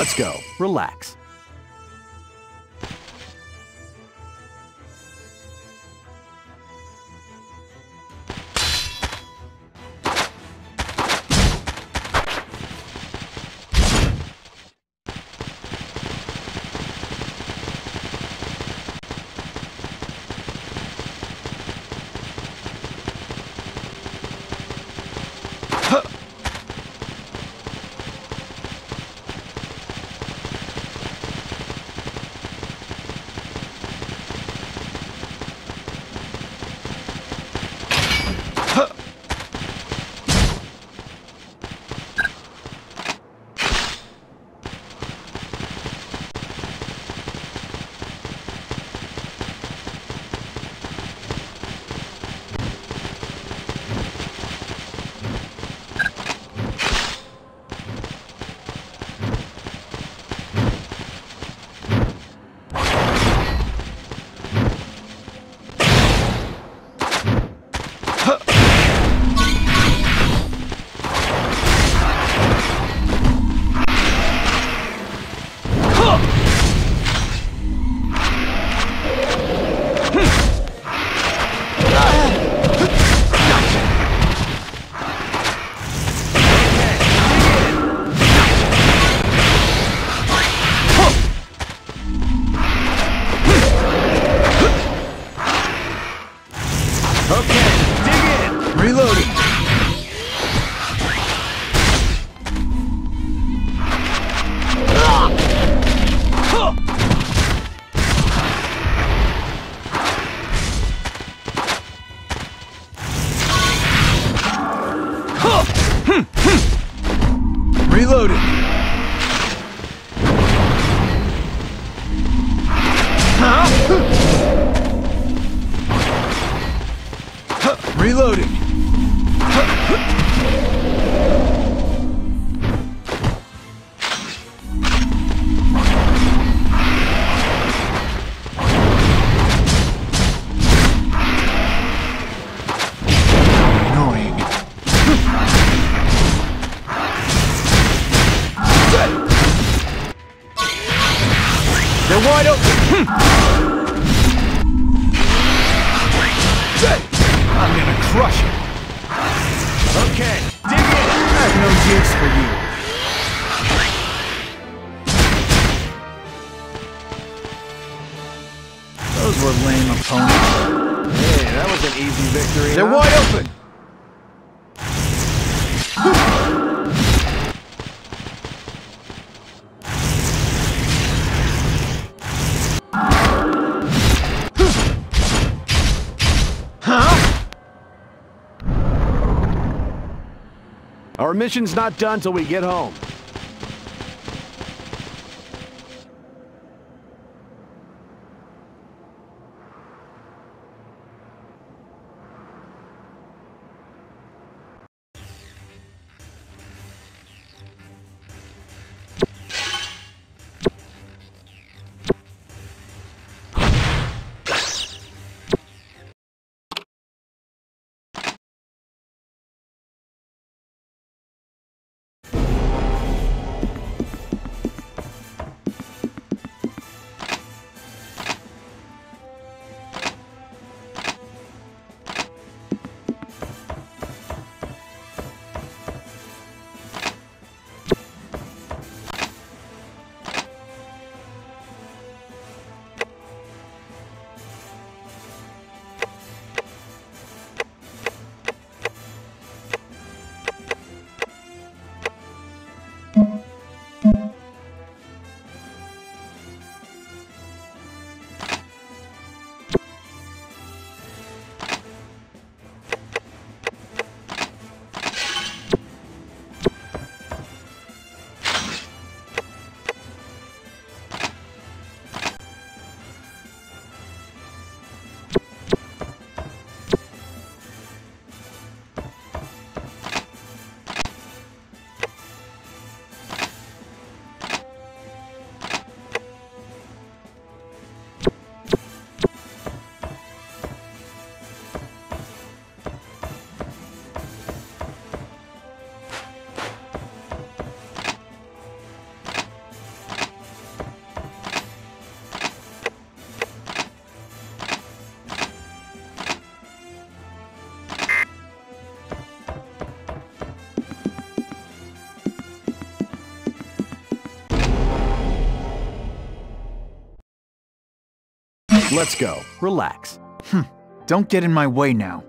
Let's go. Relax. They're wide open. I'm gonna crush it. Okay, dig in. I have no use for you. Those were lame opponents. Hey, that was an easy victory. They're huh? wide open. Our mission's not done till we get home. Let's go. Relax. Hmm. Don't get in my way now.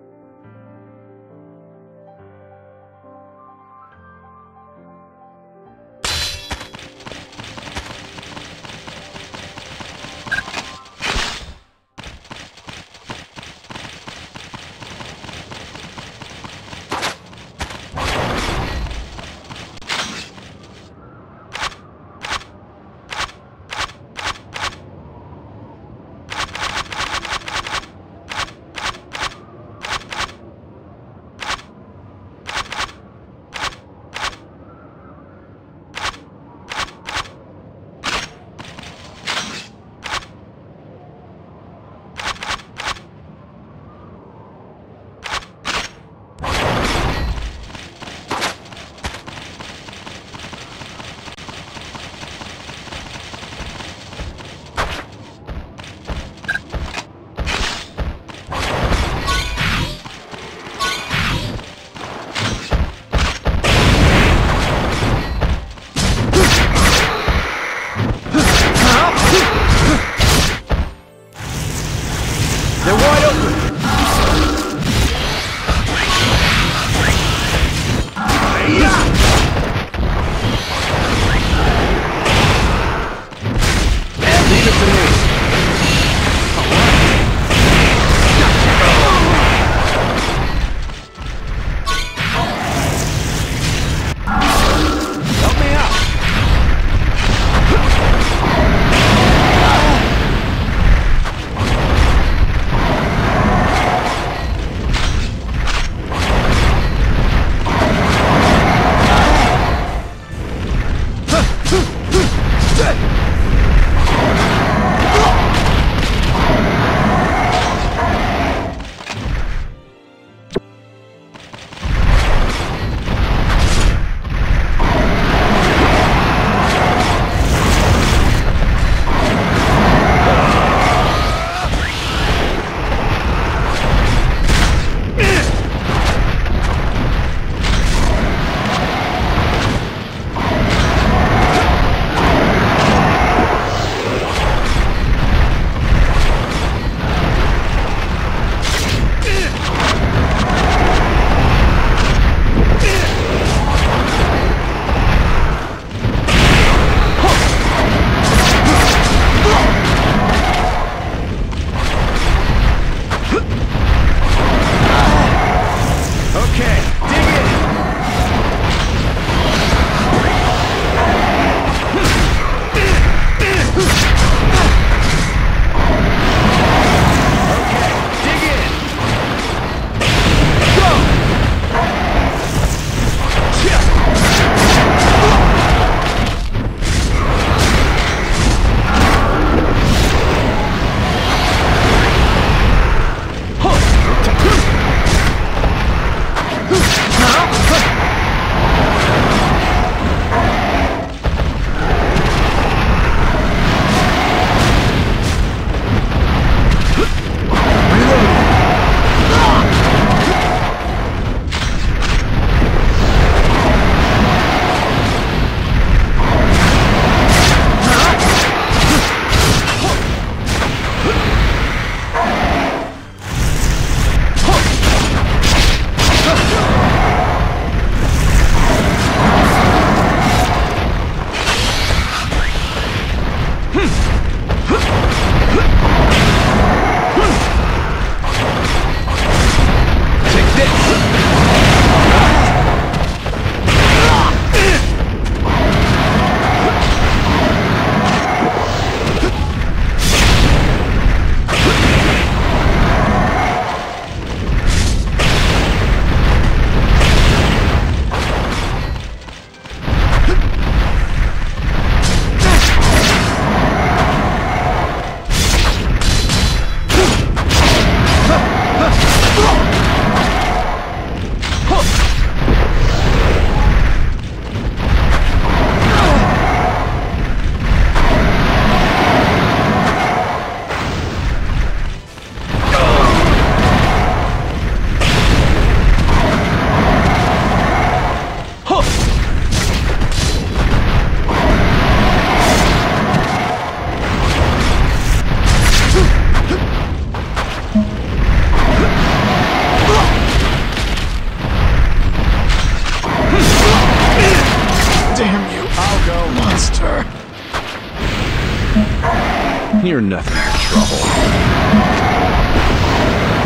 You're nothing but trouble.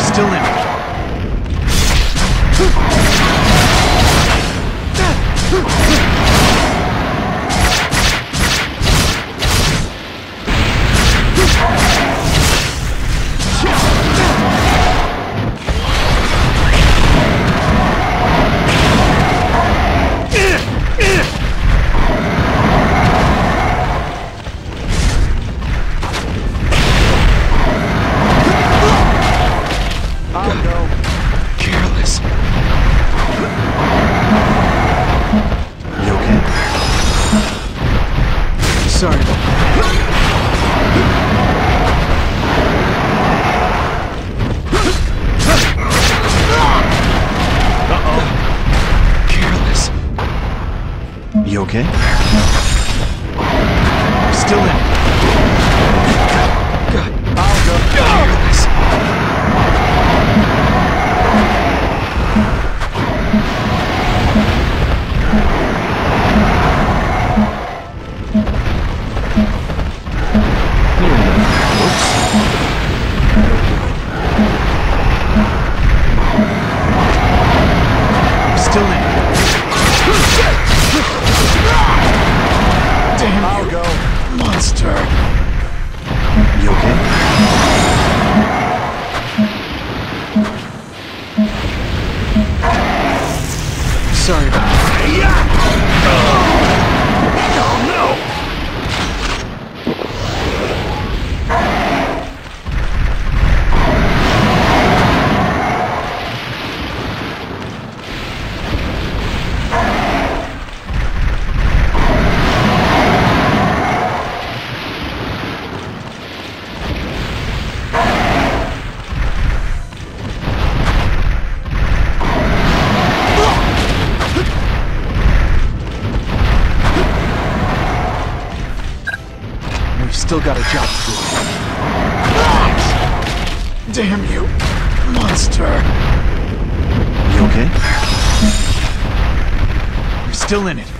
Still in it. Sorry about that. Still got a job to do. Damn you, monster. You okay? We're still in it.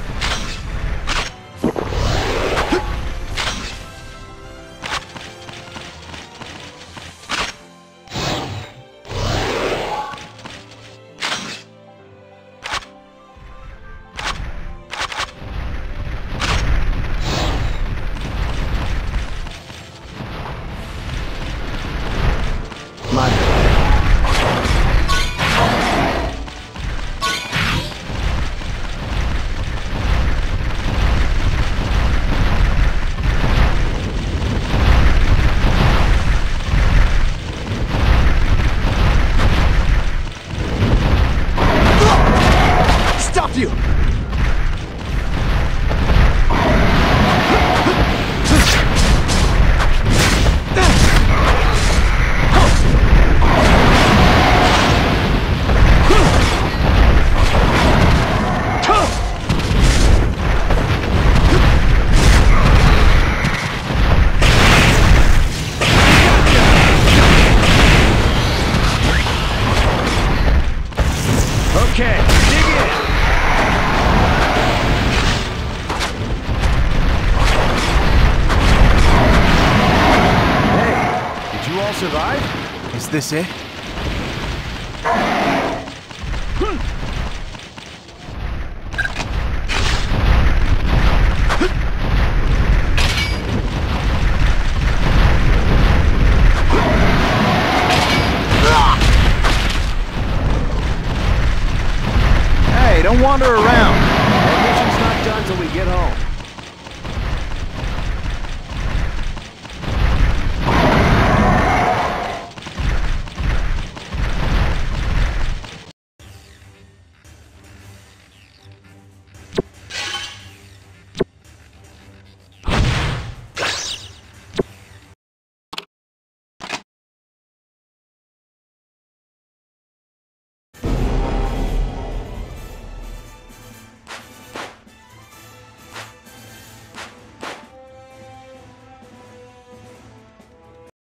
Survive? Is this it?